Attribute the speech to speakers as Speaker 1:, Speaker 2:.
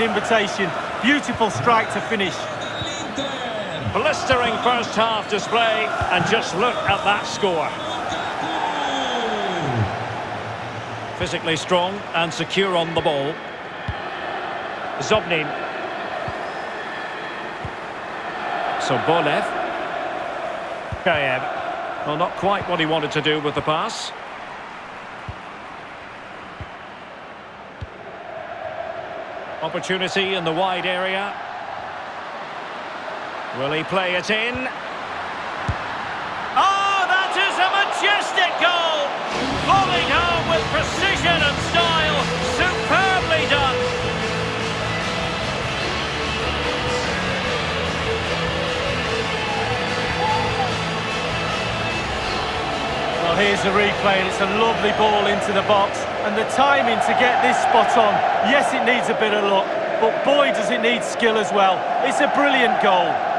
Speaker 1: invitation. Beautiful strike to finish.
Speaker 2: Blistering first half display, and just look at that score. Physically strong and secure on the ball. Zobnin. Sobolev. Kayev. Well, not quite what he wanted to do with the pass. Opportunity in the wide area. Will he play it in? Oh, that is a majestic goal! Falling home with precision and style. Superbly done.
Speaker 1: Well, here's the replay, and it's a lovely ball into the box. And the timing to get this spot on, yes, it needs a bit of luck, but boy, does it need skill as well. It's a brilliant goal.